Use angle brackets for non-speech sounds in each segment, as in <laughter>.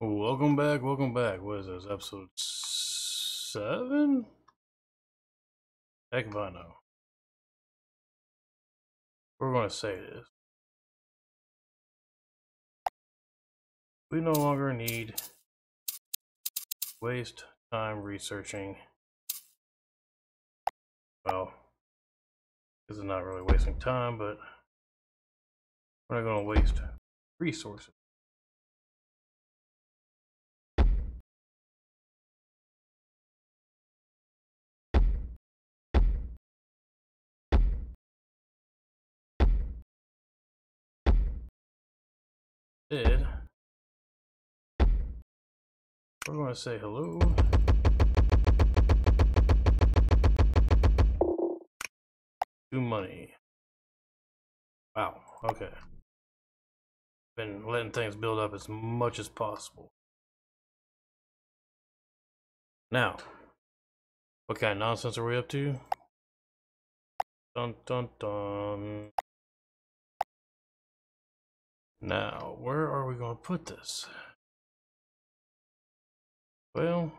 Welcome back, welcome back. What is this, episode seven? Heck if I know. We're gonna say this. We no longer need waste time researching. Well, this is not really wasting time, but we're not gonna waste resources. Did. We're going to say hello. Do money. Wow, okay. Been letting things build up as much as possible. Now, what kind of nonsense are we up to? Dun dun dun. Now, where are we going to put this? Well,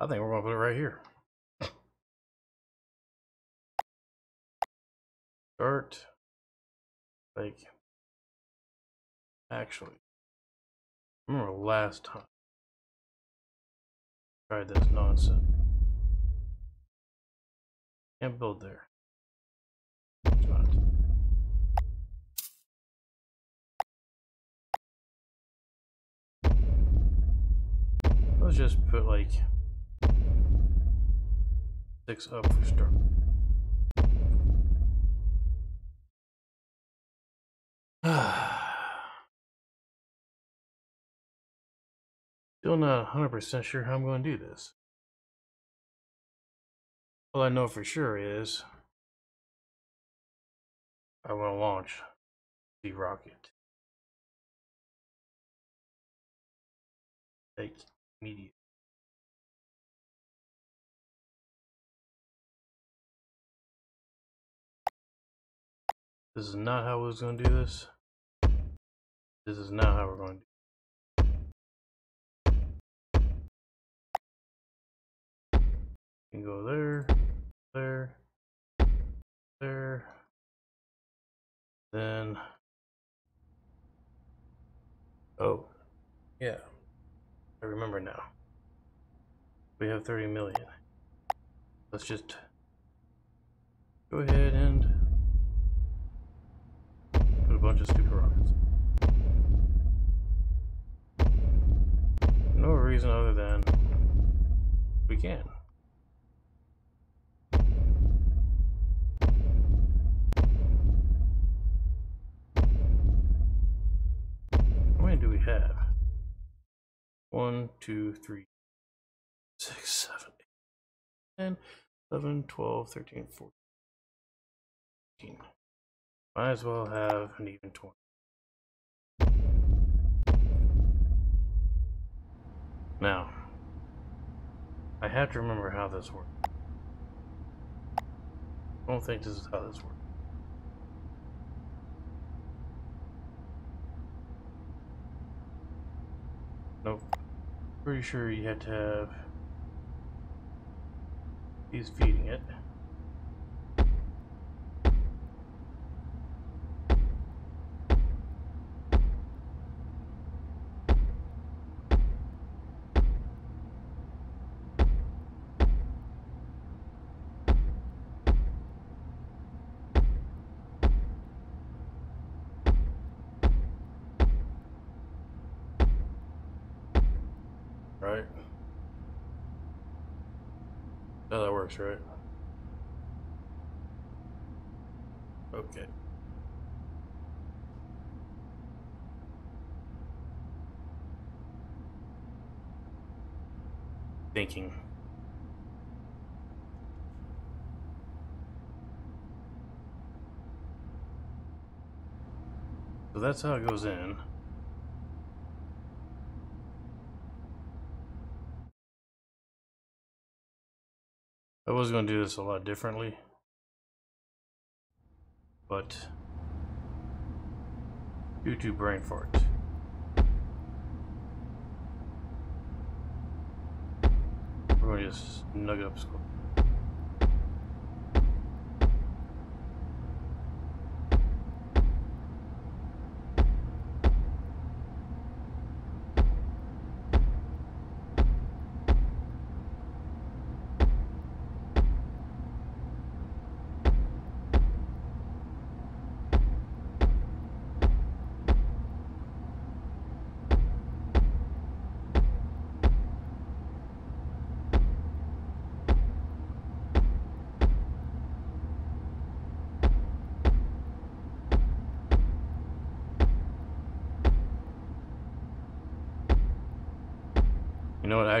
I think we're going to put it right here. Start, like, actually, remember last time I tried this nonsense. Can't build there. Let's just put like six up for start. <sighs> Still not 100% sure how I'm going to do this. All I know for sure is I want to launch the rocket. Take media This is not how we was going to do this. This is not how we're going to do can go there, there, there, then, oh, yeah. I remember now. We have 30 million. Let's just go ahead and put a bunch of stupid rockets. No reason other than we can. How many do we have? 1, 2, 3, 6, 7, 8, 10, 11, 12, 13, 14. Might as well have an even 20. Now, I have to remember how this works. I don't think this is how this works. Nope. Pretty sure you had to have he's feeding it. Right? How that works, right? Okay. Thinking. So that's how it goes in. I was going to do this a lot differently, but due to brain fart. We're going to just nugget up score.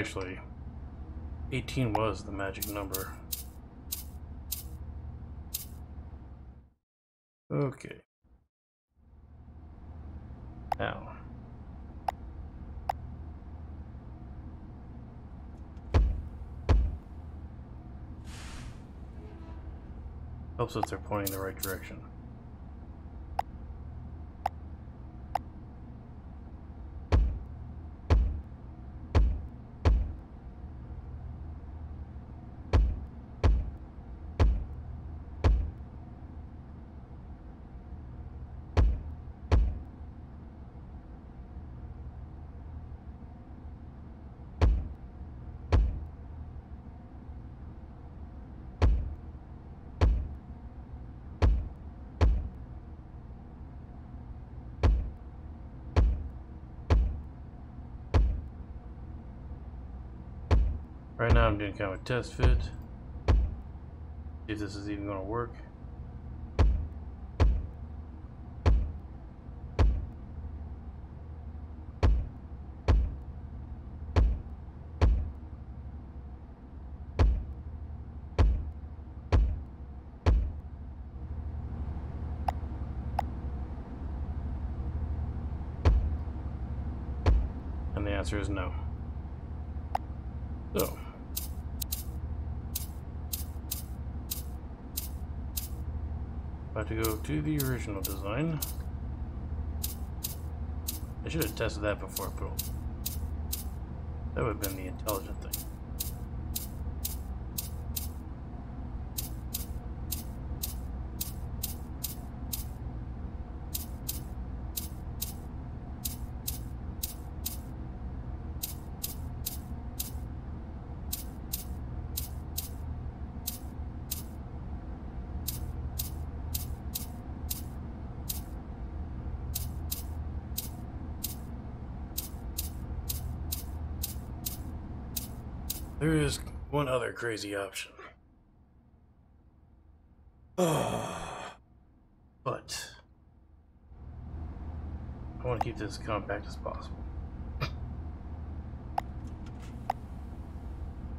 Actually, 18 was the magic number. Okay. Now. Helps if they're pointing in the right direction. Doing kind of a test fit. See if this is even going to work. And the answer is no. So. About to go to the original design. I should have tested that before I put. That would have been the intelligent thing. There is one other crazy option. <sighs> but I want to keep this as compact as possible.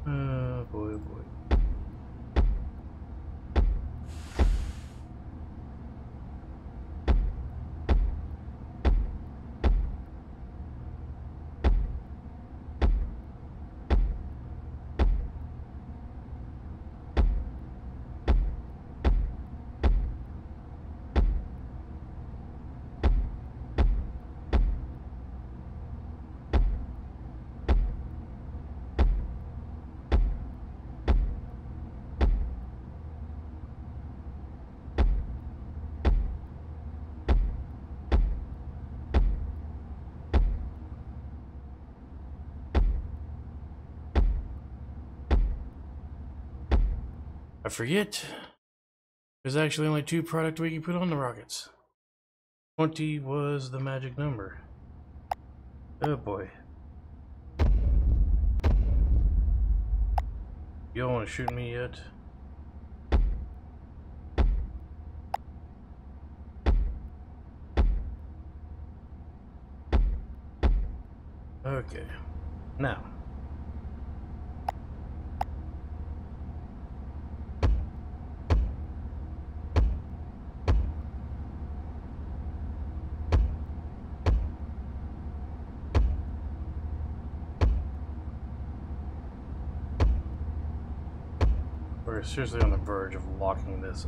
Oh boy, oh boy. I forget. There's actually only two product we can put on the rockets. 20 was the magic number. Oh boy. You don't want to shoot me yet? Okay. Now. We're seriously on the verge of locking this.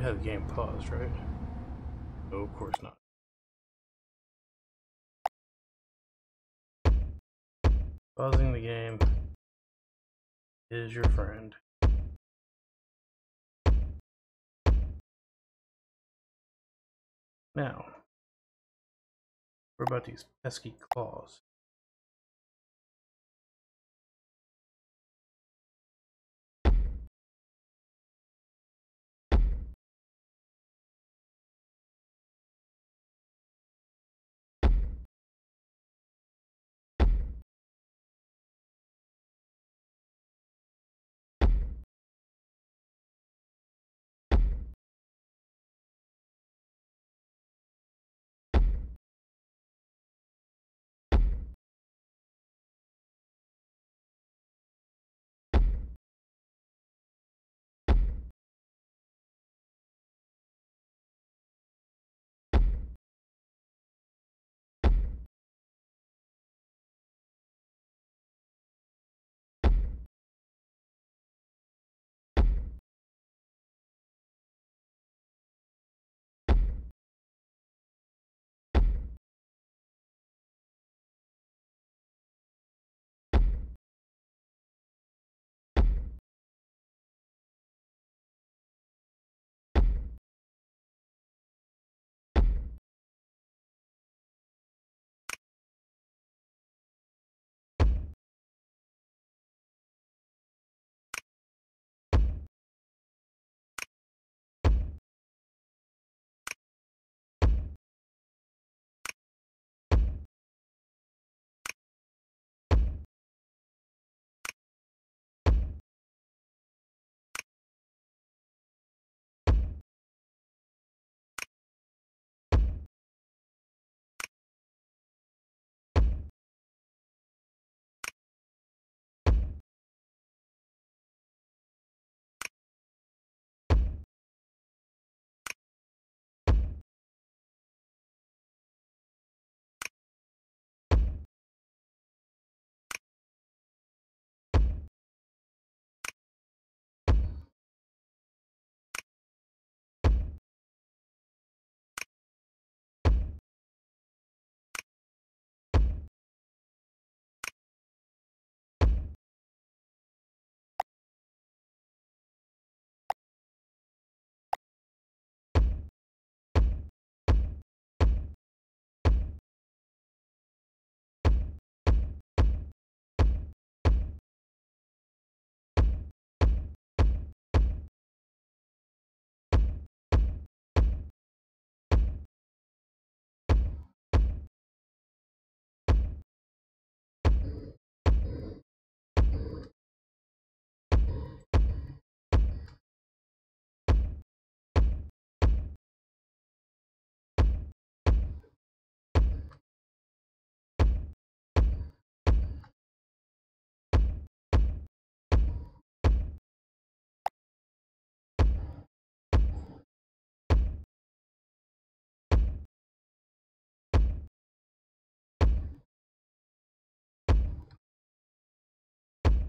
Have the game paused, right? No, of course not. Pausing the game is your friend. Now, what about these pesky claws?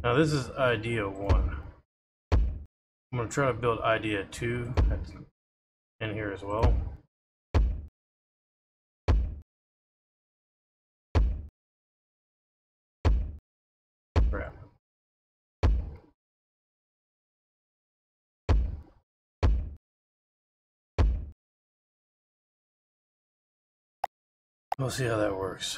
Now this is idea one. I'm gonna try to build idea two in here as well. We'll see how that works.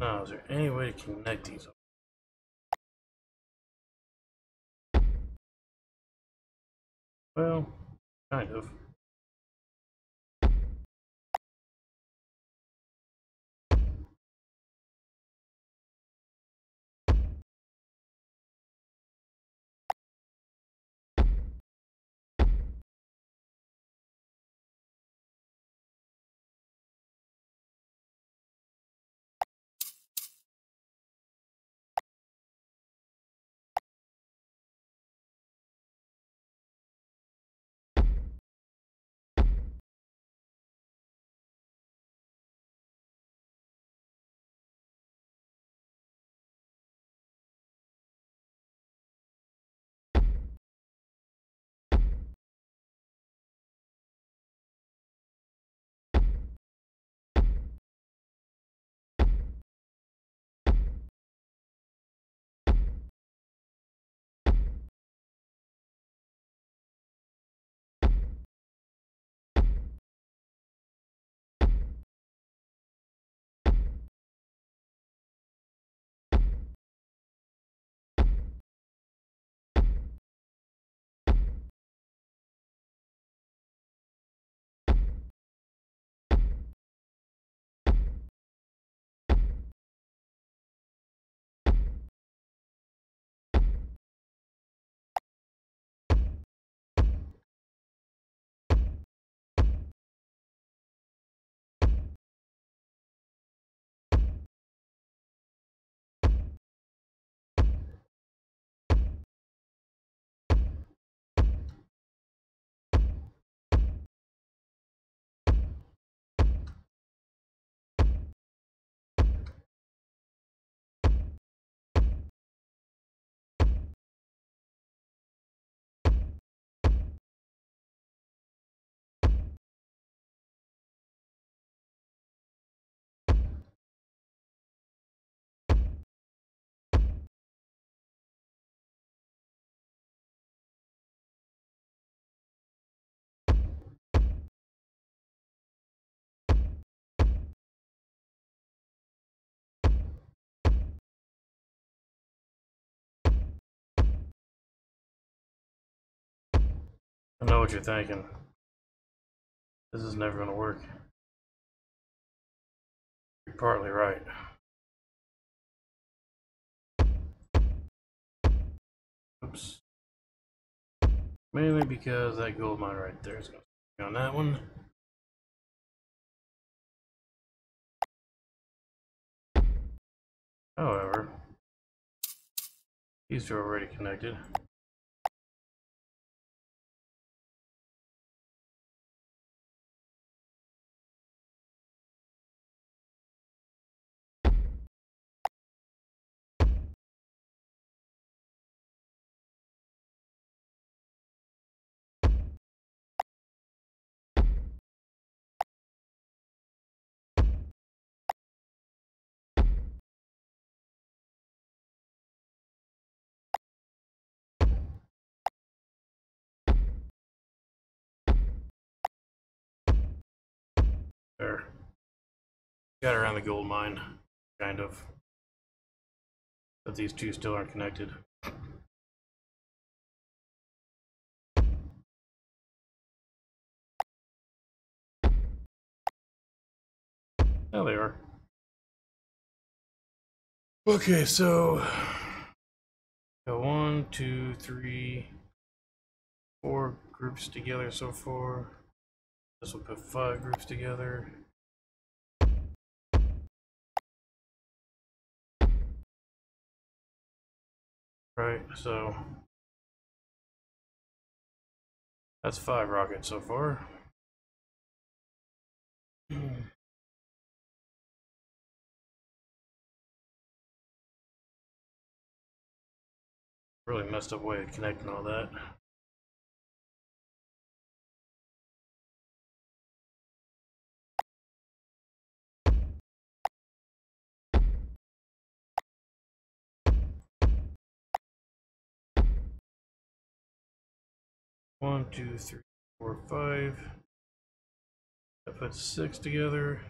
Now, is there any way to connect these? Well, kind of. I know what you're thinking. This is never going to work. You're partly right. Oops. Mainly because that gold mine right there is going to be on that one. However, these are already connected. There. Got around the gold mine, kind of. But these two still aren't connected. Now they are. Okay, so got one, two, three, four groups together so far. This will put five groups together. Right, so that's five rockets so far. really messed up way of connecting all that. One, two, three, four, five. I put six together.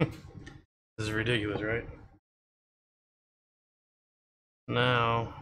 <laughs> This is ridiculous, right? Now,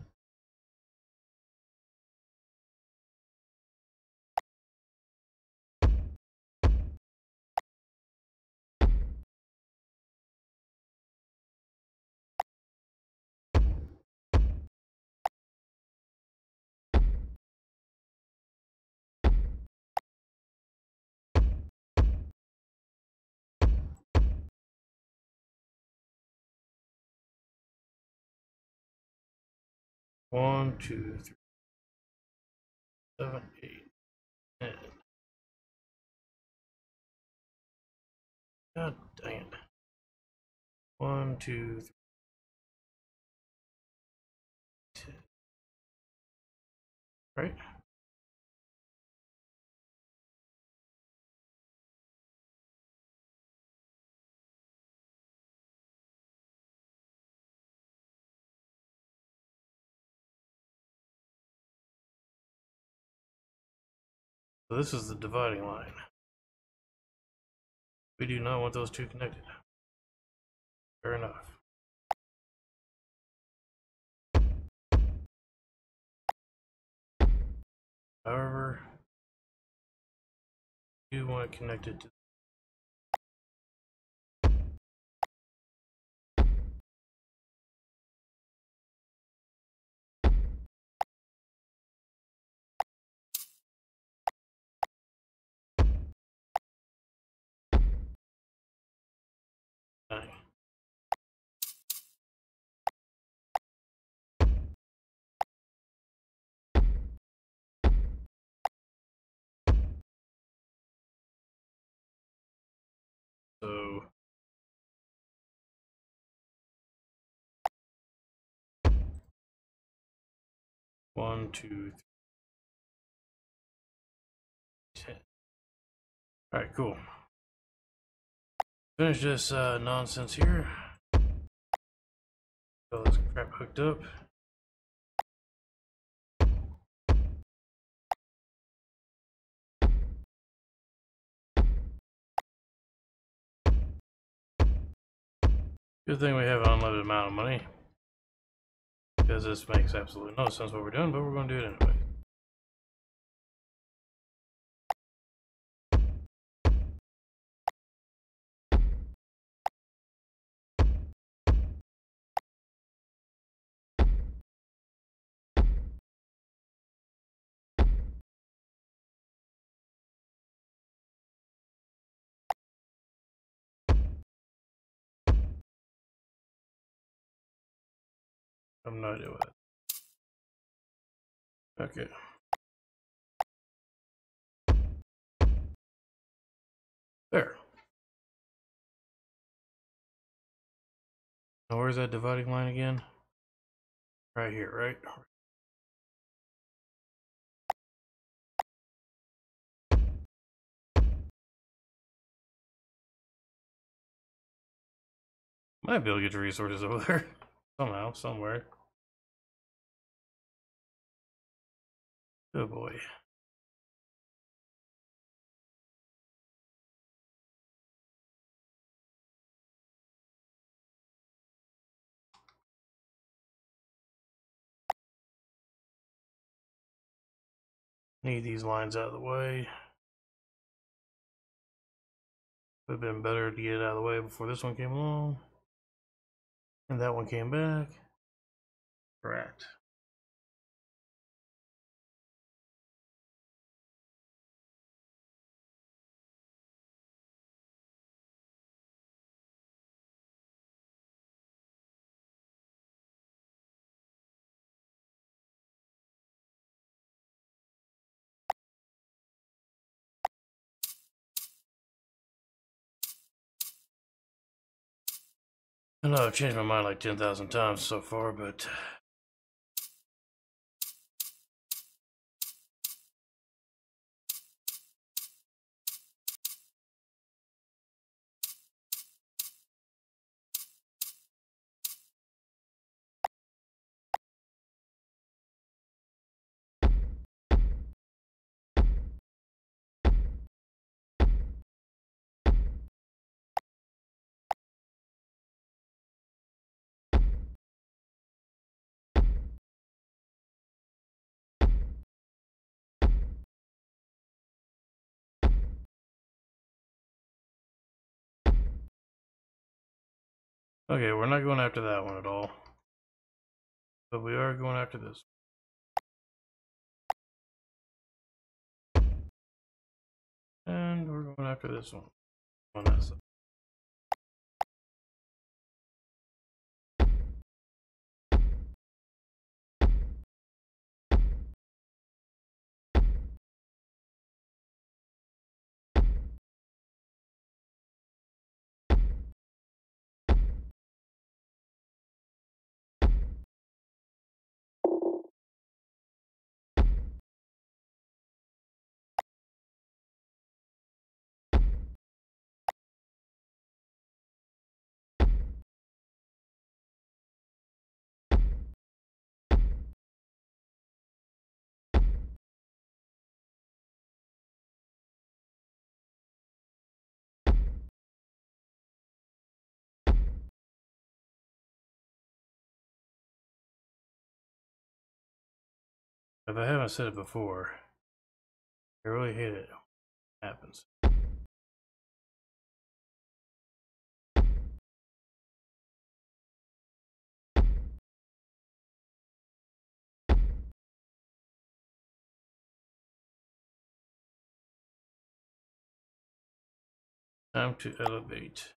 One, two, three, seven, eight, ten. God dang it. One, two, three. Right? So this is the dividing line. We do not want those two connected. Fair enough. However, you want it connected to one, two, three, ten. All right, cool. Finish this uh, nonsense here. All this crap hooked up. Good thing we have an unlimited amount of money. Because this makes absolutely no sense what we're doing, but we're going to do it anyway. I have no idea what. Okay. There. Now where's that dividing line again? Right here, right? Might be able to get resources over there. <laughs> Somehow, somewhere. Oh, boy. Need these lines out of the way. Would have been better to get it out of the way before this one came along. And that one came back. Correct. I know I've changed my mind like 10,000 times so far, but Okay, we're not going after that one at all. But we are going after this. And we're going after this one on that side. If I haven't said it before, I really hate it. it happens. Time to elevate.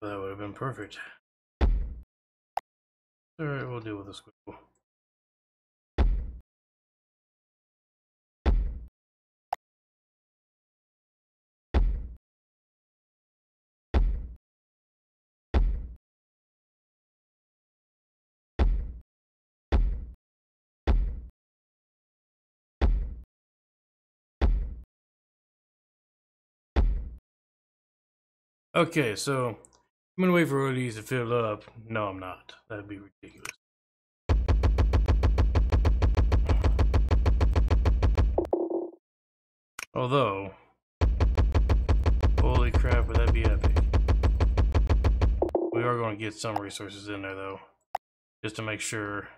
That would have been perfect. Alright, we'll deal with this quick. Okay, so I'm gonna wait for all these to fill up. No, I'm not. That'd be ridiculous. Although, holy crap, would that be epic? We are going to get some resources in there, though, just to make sure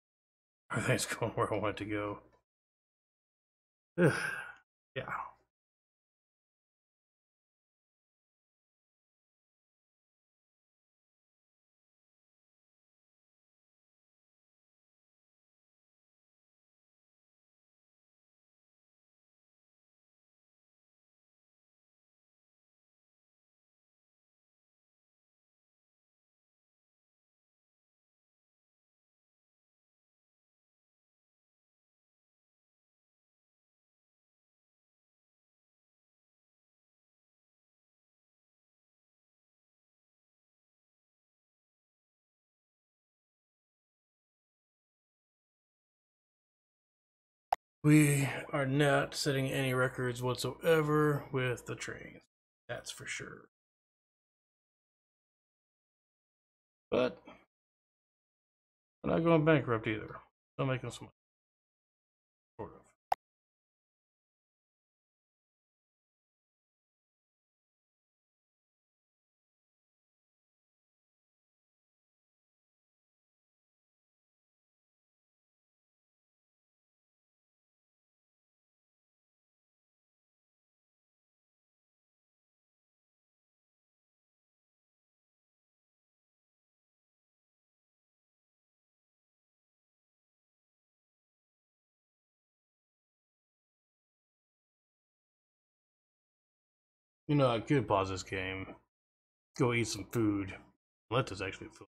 <laughs> everything's going where I want it to go. <sighs> yeah. We are not setting any records whatsoever with the trains. That's for sure. But we're not going bankrupt either. Still making some money. You know, I could pause this game, go eat some food, let this actually fill.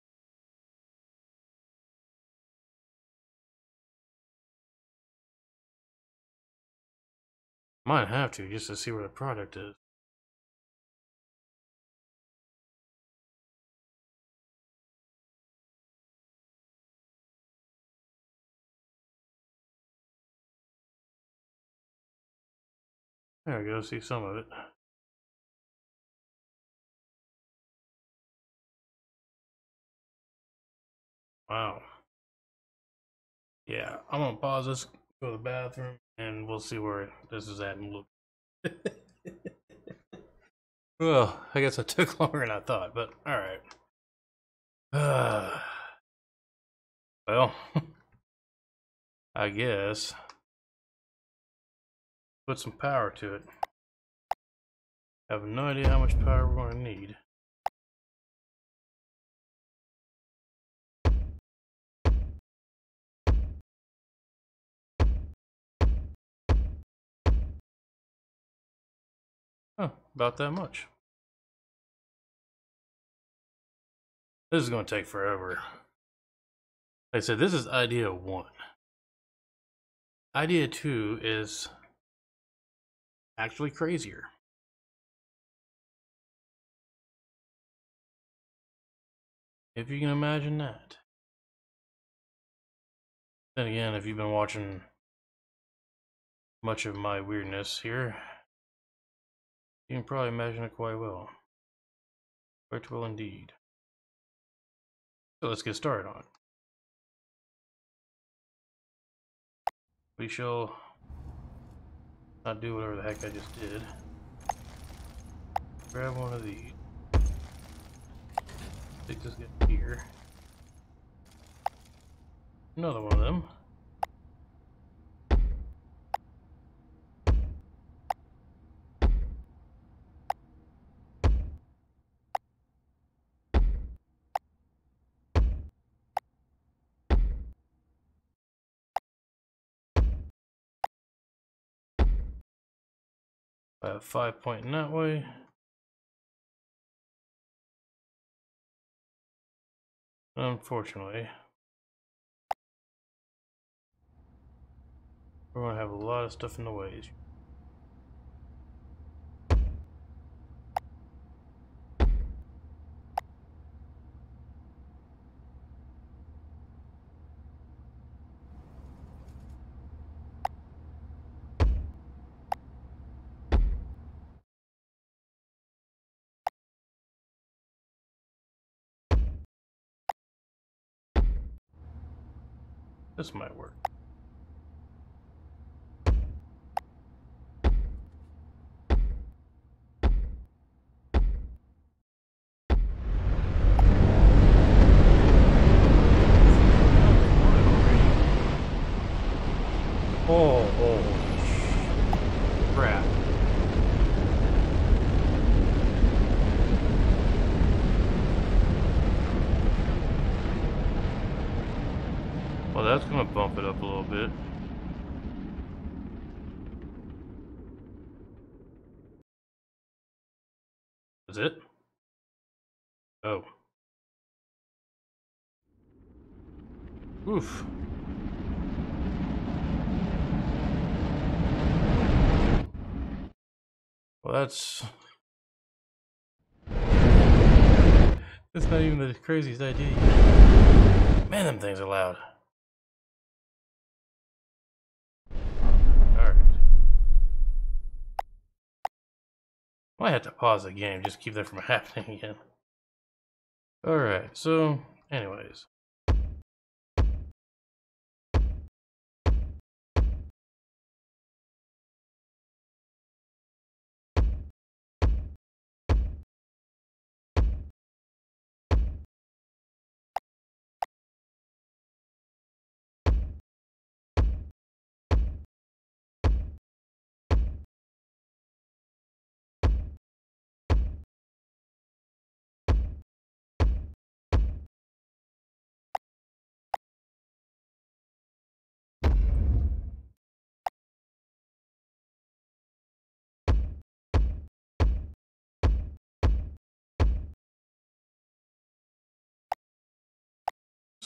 Might have to just to see where the product is. There we go, see some of it. Wow. Yeah, I'm gonna pause this, go to the bathroom, and we'll see where this is at <laughs> well, I guess it took <laughs> longer than I thought, but alright. Uh, <sighs> well, <laughs> I guess put some power to it. I have no idea how much power we're to need. About that much. This is going to take forever. Like I said, this is idea one. Idea two is actually crazier. If you can imagine that. Then again, if you've been watching much of my weirdness here, you can probably imagine it quite well. Quite well indeed. So let's get started on it. We shall not do whatever the heck I just did. Grab one of these. Stick this guy here. Another one of them. Have five pointing that way. Unfortunately, we're going to have a lot of stuff in the way. This might work. Oh, oh, crap. Well, that's gonna bump it up a little bit. Is it? Oh. Oof. Well, that's... That's not even the craziest idea. Man, them things are loud. Might have to pause the game, just keep that from <laughs> happening again. Alright, so, anyways.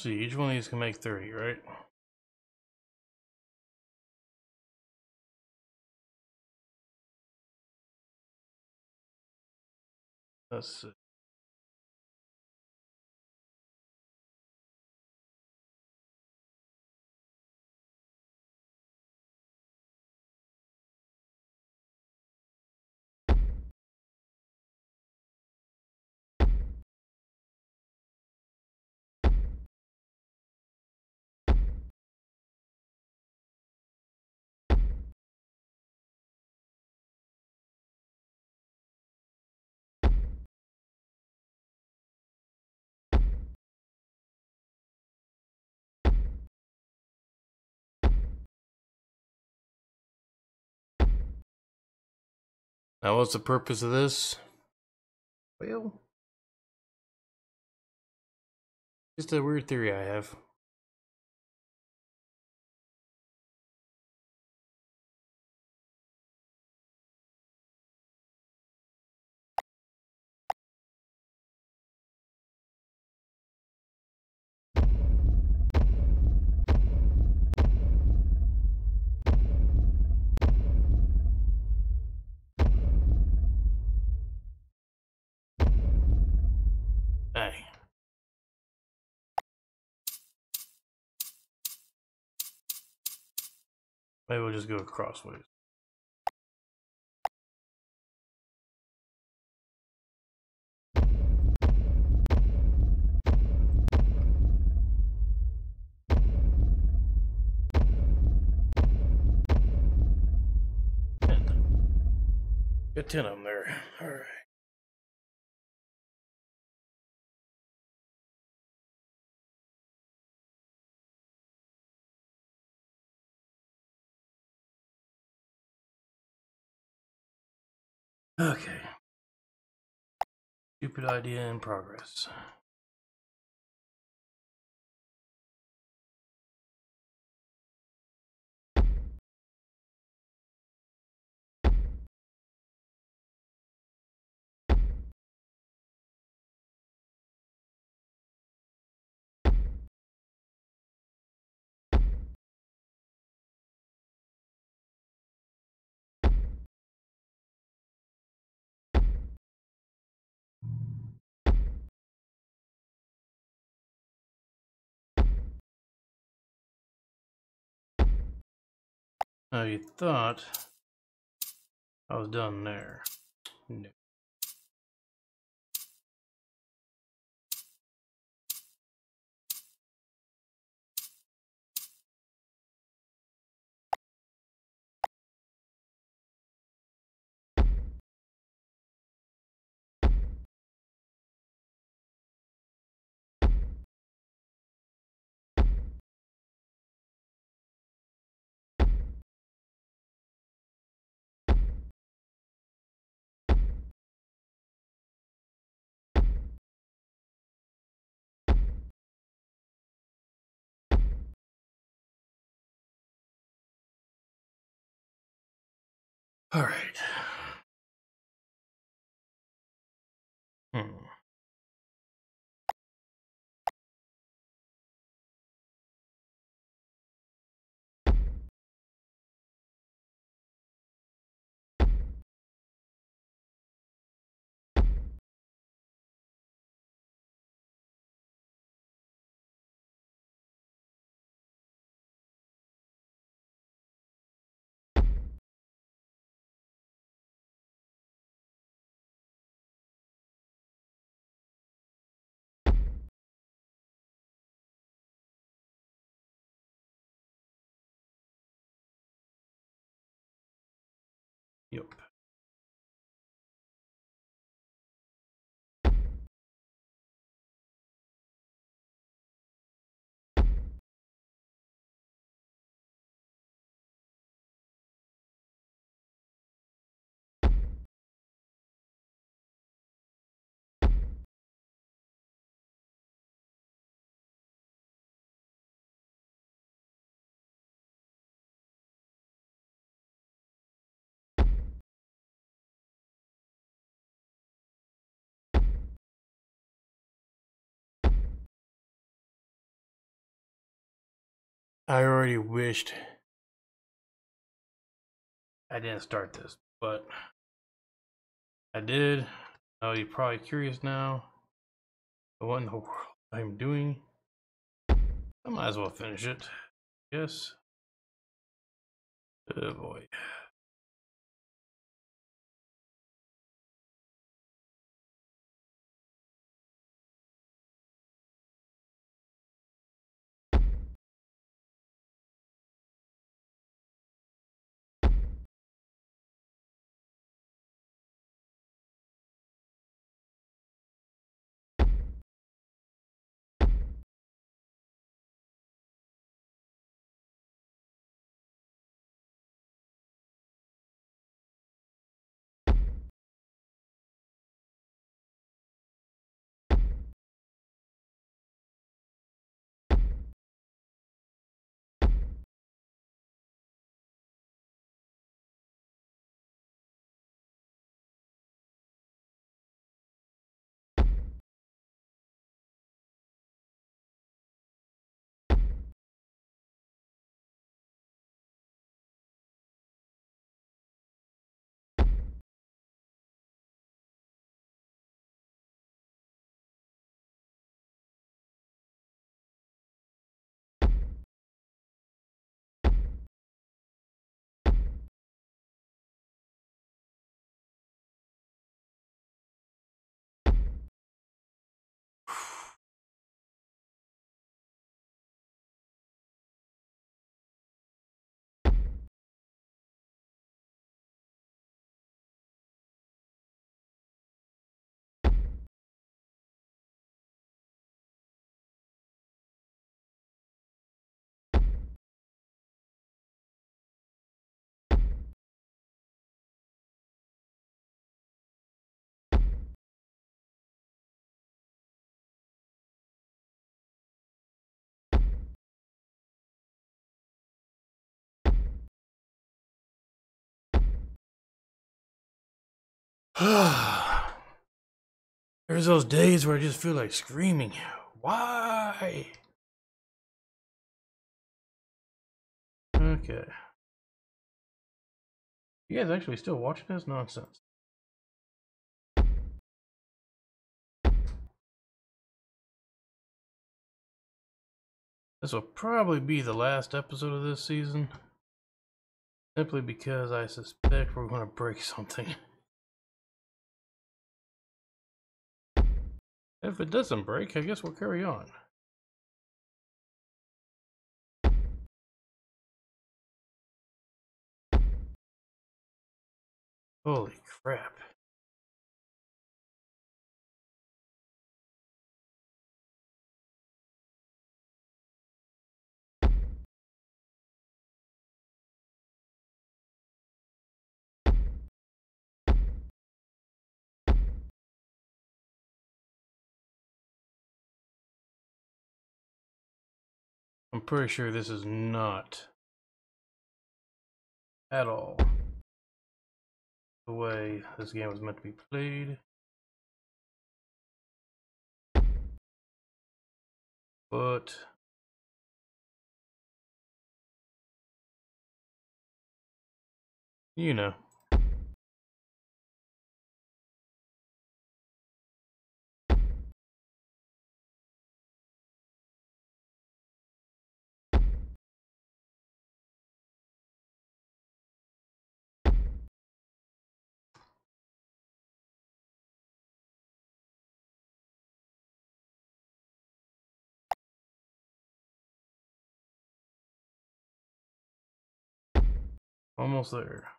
See, each one of these can make 30, right? Let's see. Now, what's the purpose of this? Well, just a weird theory I have. Maybe we'll just go crossways. Got ten of them there. All right. Okay. Stupid idea in progress. Now you thought I was done there. No. All right. Yep. I already wished I didn't start this, but I did. Oh, you're probably curious now. What in the world I'm doing? I might as well finish it. Yes. Oh boy. <sighs> There's those days where I just feel like screaming. Why? Okay. You guys actually still watching this nonsense? This will probably be the last episode of this season. Simply because I suspect we're going to break something. <laughs> If it doesn't break, I guess we'll carry on. Holy crap. I'm pretty sure this is not at all the way this game was meant to be played. But you know. Almost there.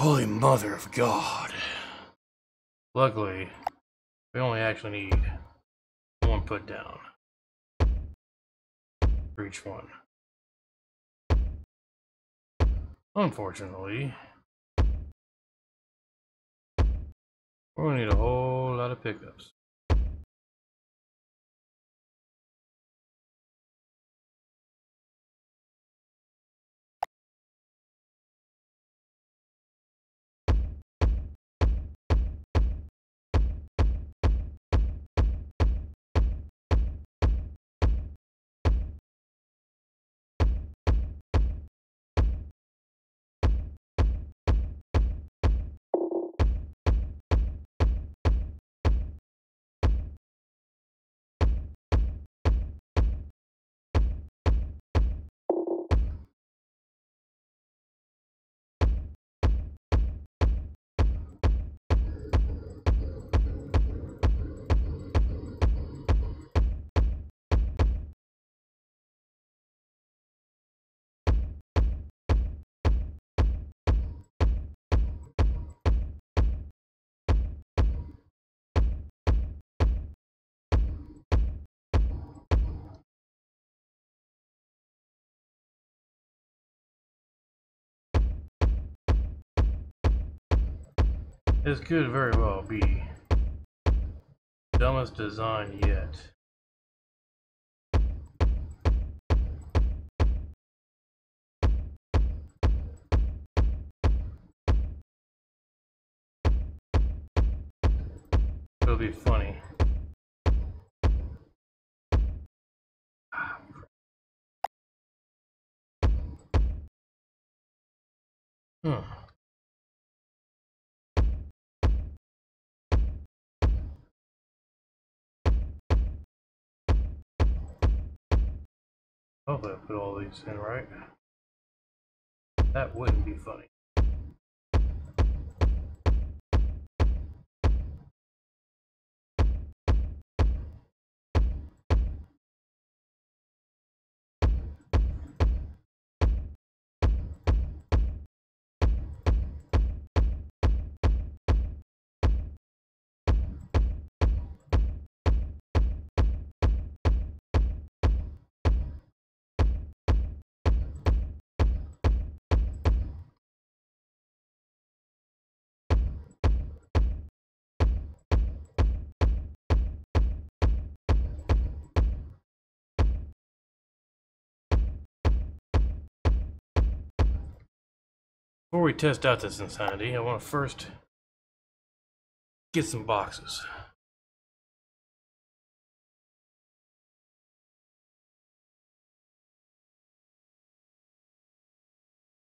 Holy mother of God. Luckily, we only actually need one put down for each one. Unfortunately, we're gonna need a whole lot of pickups. This could very well be dumbest design yet. It'll be funny. Hmm. Hopefully I put all these in right. That wouldn't be funny. Before we test out this insanity, I want to first get some boxes.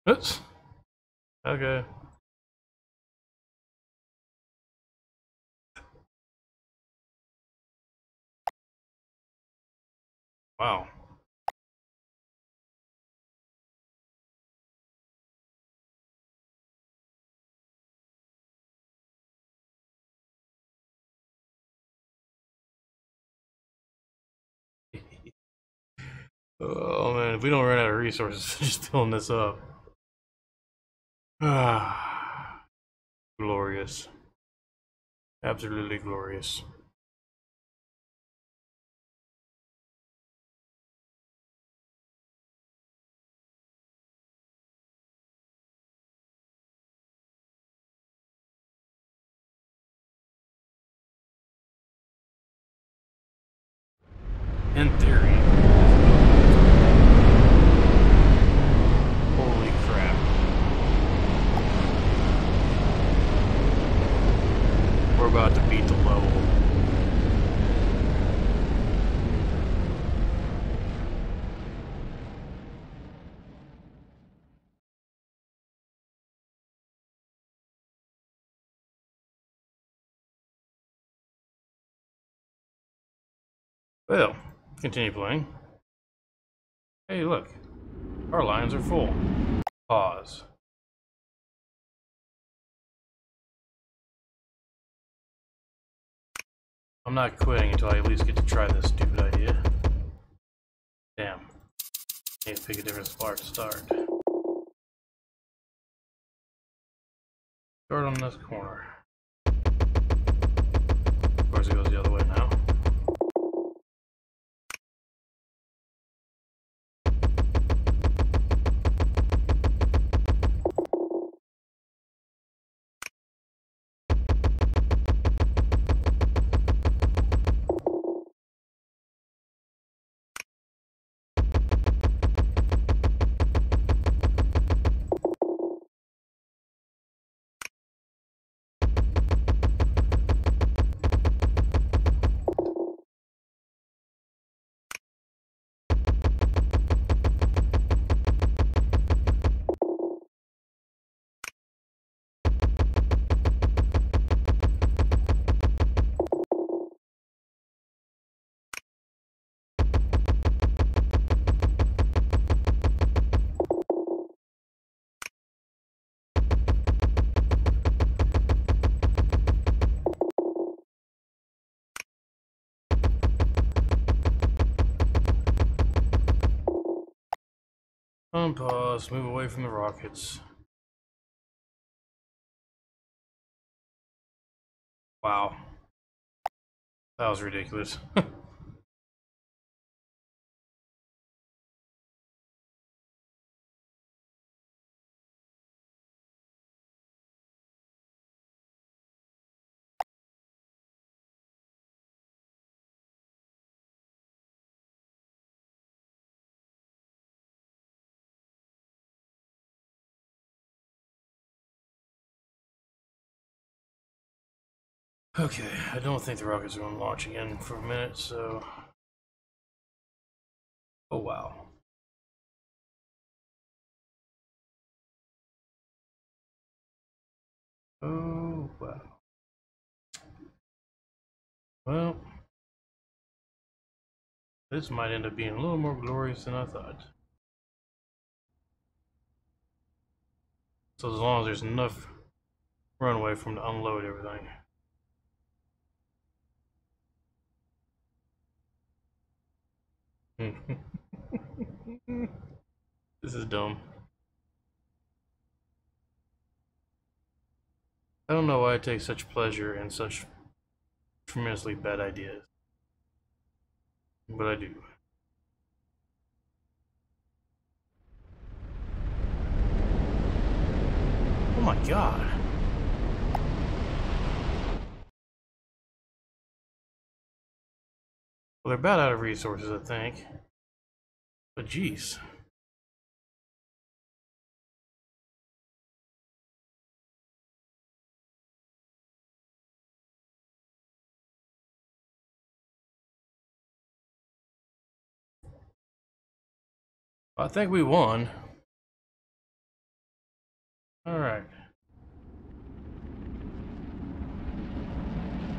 Oops. Okay. Wow. Oh man, if we don't run out of resources <laughs> just filling this up. Ah, <sighs> glorious. Absolutely glorious. In theory. Holy crap. We're about to beat the level. Well, continue playing. Hey, look. Our lines are full. Pause. I'm not quitting until I at least get to try this stupid idea. Damn. Need to pick a different spot to start. Start on this corner. Of course, it goes the other way now. Unpause, uh, move away from the rockets. Wow. That was ridiculous. <laughs> okay, I don't think the rockets are going to launch again for a minute, so... Oh wow. Oh wow. Well, this might end up being a little more glorious than I thought. So as long as there's enough runway for them to unload everything. <laughs> this is dumb. I don't know why I take such pleasure in such tremendously bad ideas. But I do. Oh my god. Well, they're about out of resources, I think. But geez. I think we won. Alright.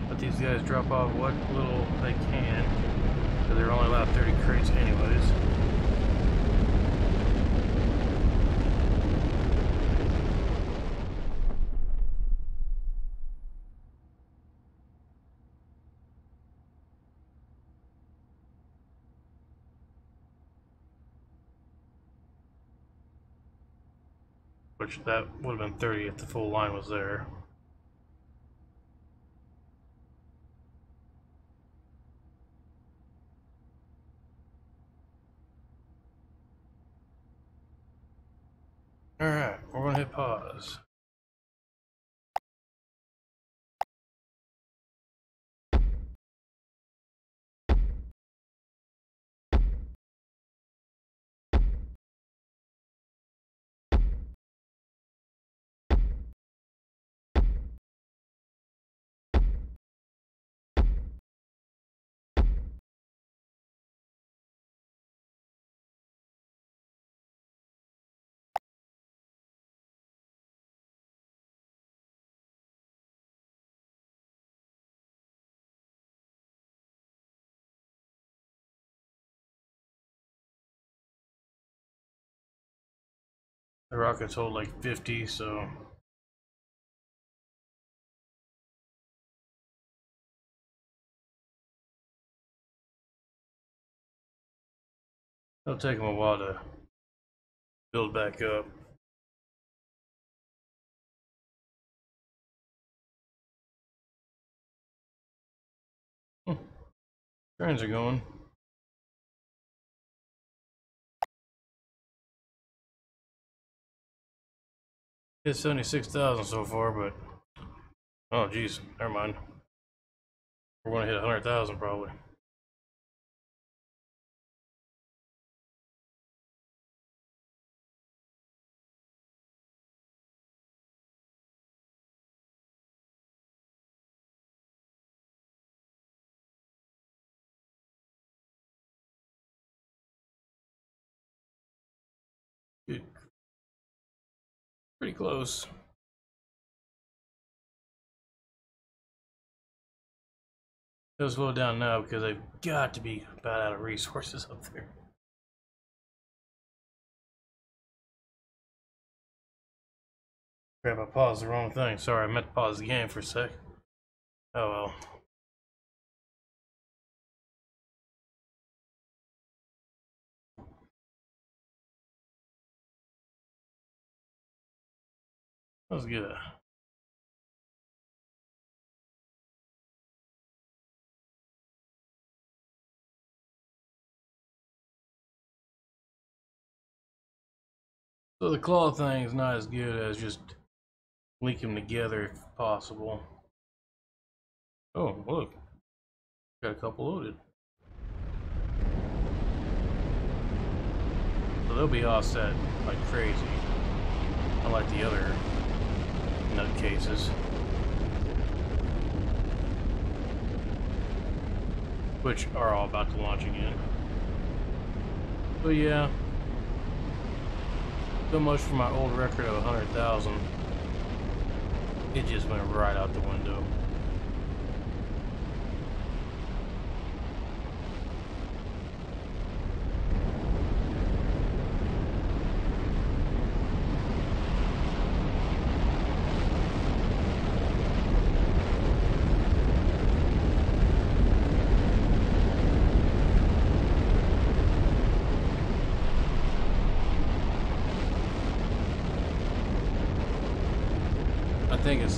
Let these guys drop off what little they can. Because they're only allowed 30 crates anyways. Which that would have been 30 if the full line was there. Pause. The rockets hold like 50, so... It'll take them a while to build back up. Hm. Trains are going. Hit 76,000 so far, but... Oh, geez. Never mind. We're going to hit 100,000 probably. Pretty close. It'll slow down now because I've got to be about out of resources up there. Crap, I paused the wrong thing. Sorry, I meant to pause the game for a sec. Oh well. That was good. So the claw thing is not as good as just link them together if possible. Oh, look. Got a couple loaded. So they'll be offset like crazy. Unlike the other nutcases. Which are all about to launch again. But yeah. So much for my old record of 100,000. It just went right out the window.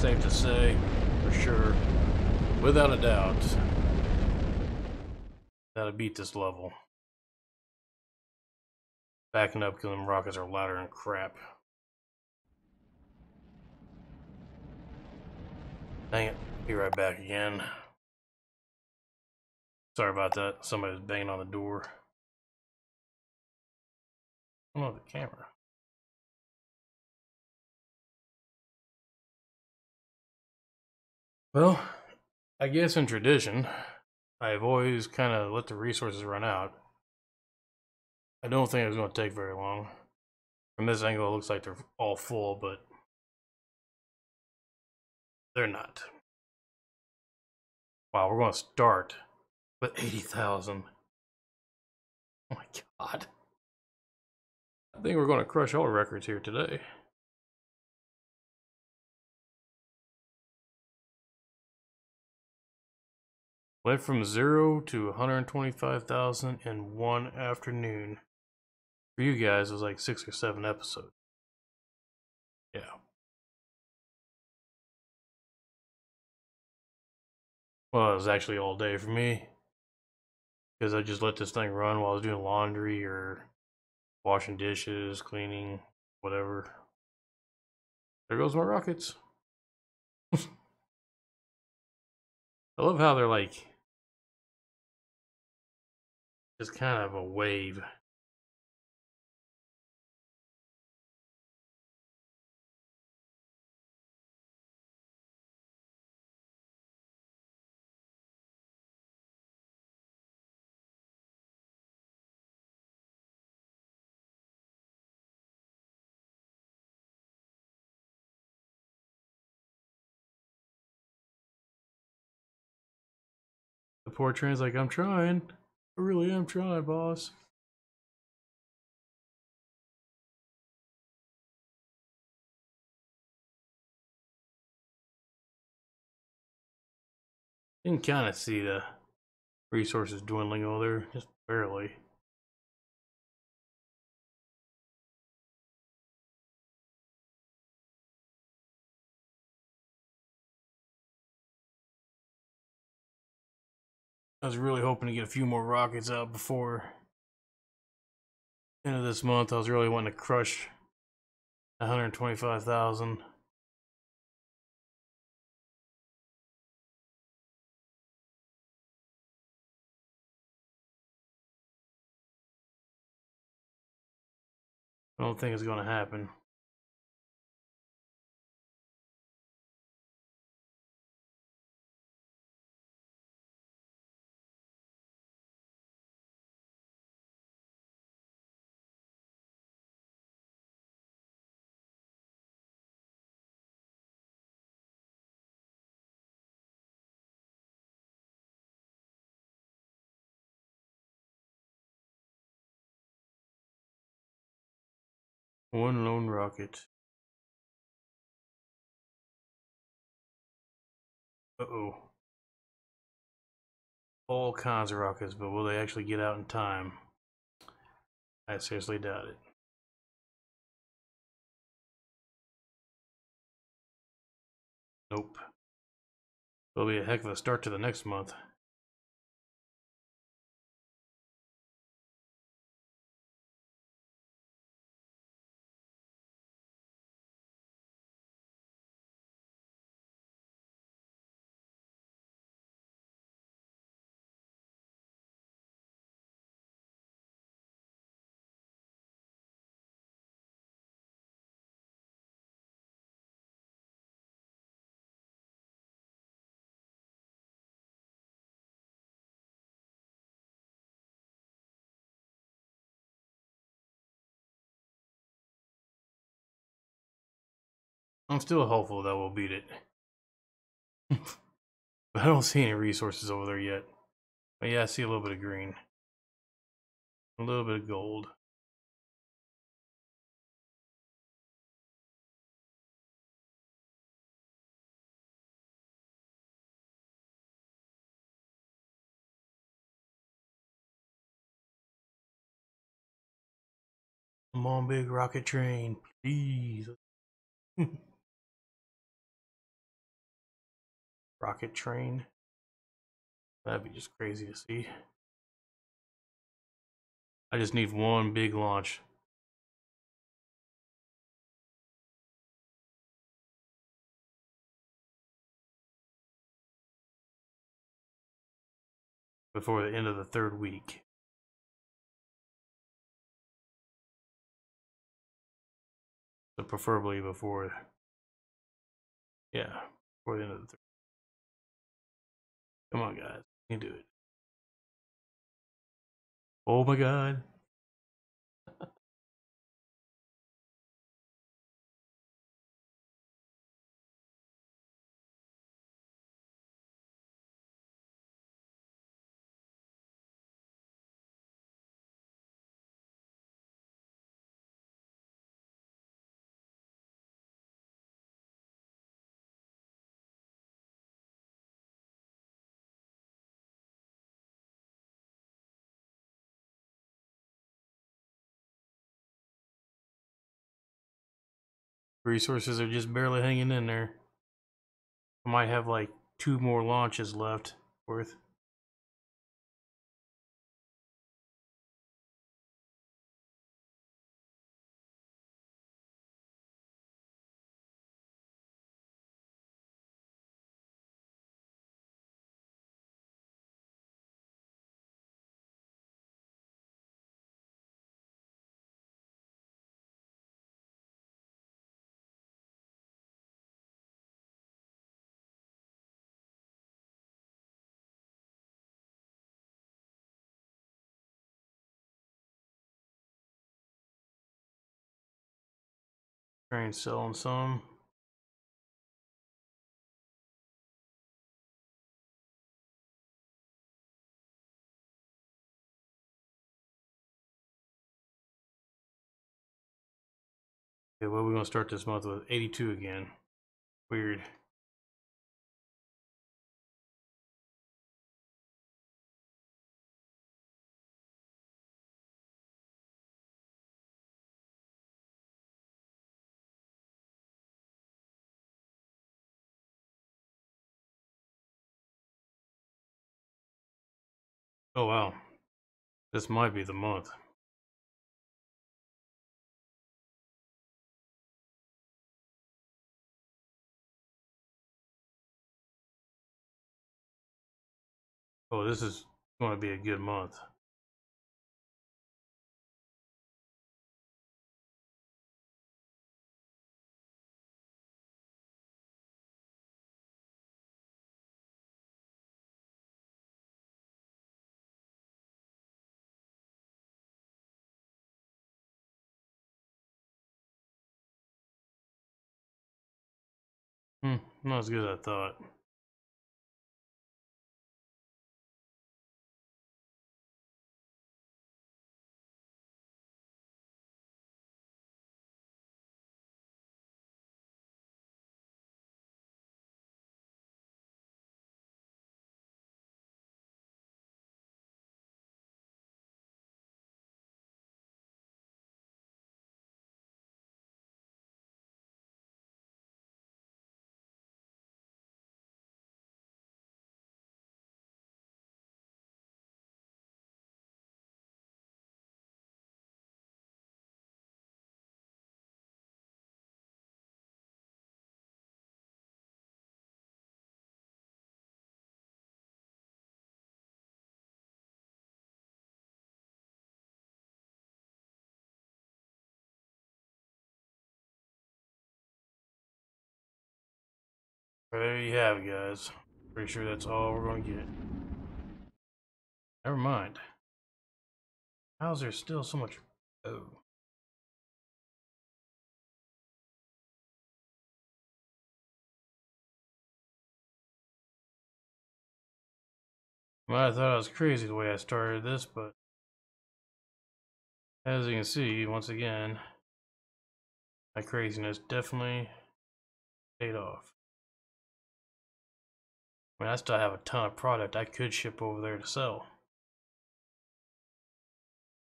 Safe to say, for sure, without a doubt, that I beat this level. Backing up because them rockets are louder than crap. Dang it, be right back again. Sorry about that, somebody's banging on the door. Oh, the camera. Well, I guess in tradition, I've always kind of let the resources run out. I don't think it's going to take very long. From this angle, it looks like they're all full, but they're not. Wow, we're going to start with 80,000. Oh my god. I think we're going to crush all records here today. Went from zero to 125,000 in one afternoon. For you guys, it was like six or seven episodes. Yeah. Well, it was actually all day for me. Because I just let this thing run while I was doing laundry or washing dishes, cleaning, whatever. There goes my rockets. <laughs> I love how they're like just kind of a wave. The poor train's like, I'm trying. I really am trying, boss. You can kind of see the resources dwindling over there, just barely. I was really hoping to get a few more rockets out before end of this month. I was really wanting to crush 125,000. I don't think it's going to happen. One lone rocket. Uh-oh. All kinds of rockets, but will they actually get out in time? I seriously doubt it. Nope. It'll be a heck of a start to the next month. I'm still hopeful that we'll beat it. but <laughs> I don't see any resources over there yet. But yeah, I see a little bit of green. A little bit of gold. Come on, big rocket train, please. <laughs> rocket train. That'd be just crazy to see. I just need one big launch. Before the end of the third week. So preferably before, yeah, before the end of the third. Oh Come on, guys. You can do it. Oh my god. Resources are just barely hanging in there. I might have like two more launches left worth. Try and sell some. Okay, well, we're going to start this month with 82 again. Weird. Oh wow. This might be the month. Oh, this is going to be a good month. Hmm, not as good as I thought. There you have it, guys. Pretty sure that's all we're going to get. Never mind. How's there still so much... Oh. Well, I thought I was crazy the way I started this, but... As you can see, once again, my craziness definitely paid off. I mean, I still have a ton of product I could ship over there to sell.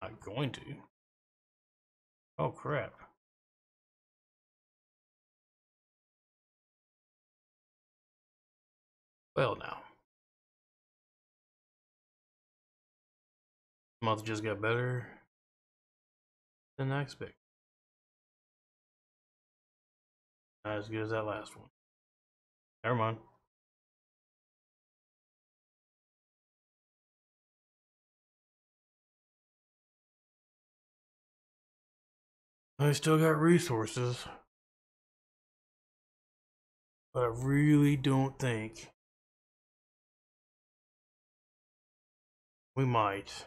I'm going to. Oh, crap. Well, now. Month just got better than I expect. Not as good as that last one. Never mind. I still got resources. But I really don't think we might.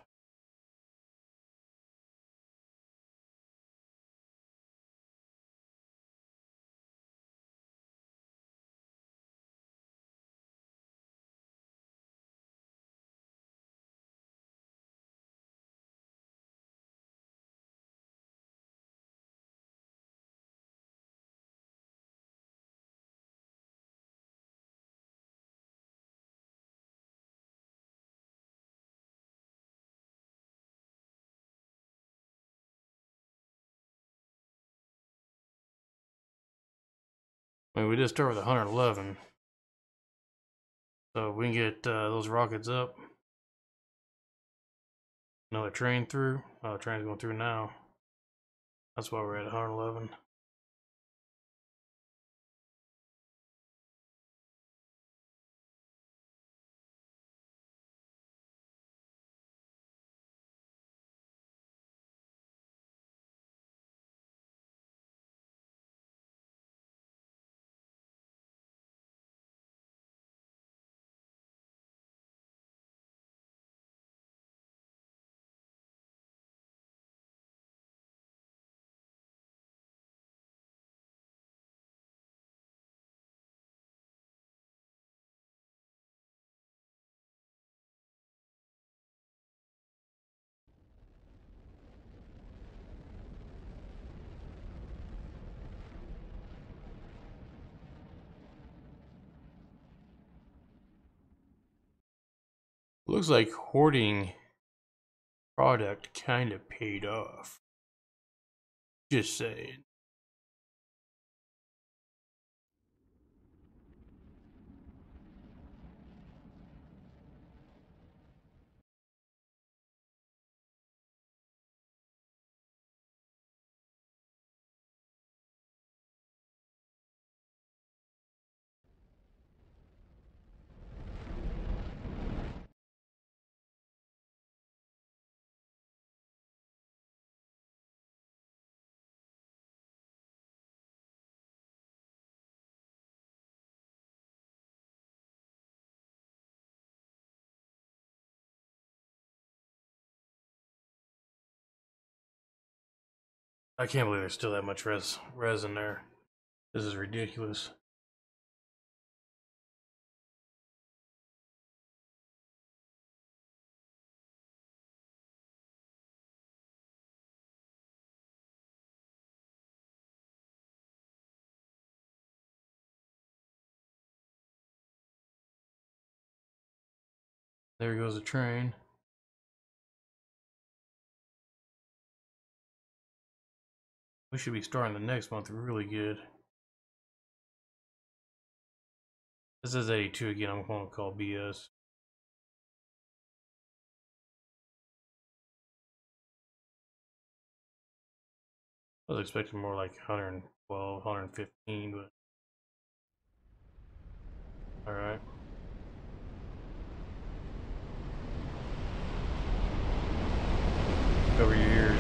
Mean, we did start with 111. So we can get uh, those rockets up. Another train through. Oh, train's going through now. That's why we're at 111. Looks like hoarding product kind of paid off. Just saying. I can't believe there's still that much res resin there. This is ridiculous. There goes the train. We should be starting the next month really good. This is 82 again, I'm going to call BS. I was expecting more like 112, 115, but... Alright. Cover your ears.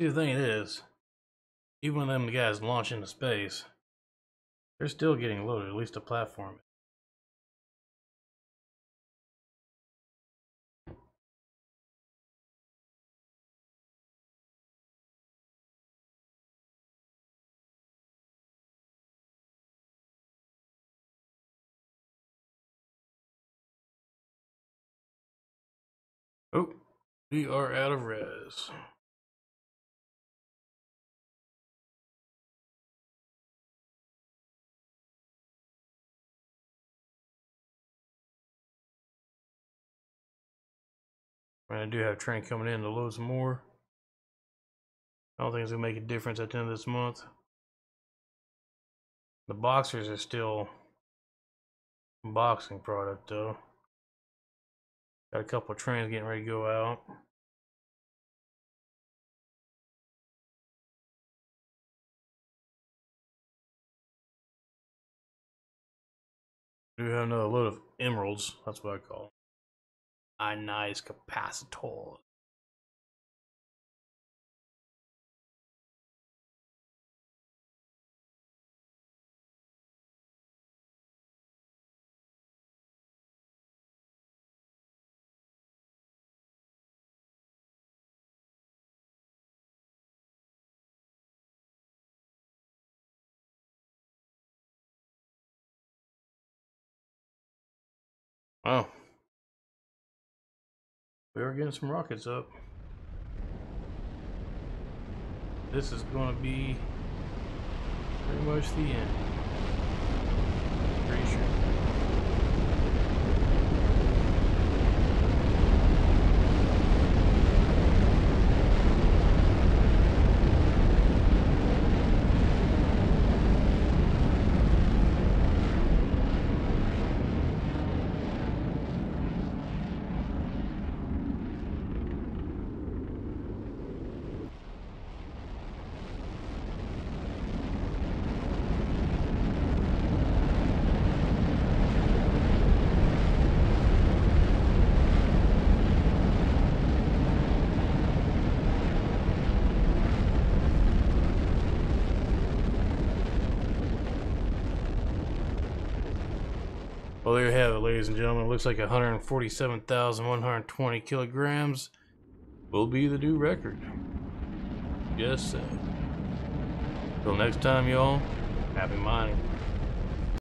See, the thing is, even when them guys launch into space, they're still getting loaded, at least a platform. Oh, we are out of res. I do have a train coming in to load some more. I don't think it's gonna make a difference at the end of this month. The boxers are still boxing product though. Got a couple trains getting ready to go out. Do have another load of emeralds. That's what I call ionized capacitor. We are getting some rockets up. This is going to be pretty much the end. Pretty sure. Ladies and gentlemen. Looks like 147,120 kilograms will be the new record. Yes, sir. Till next time, y'all, happy mining.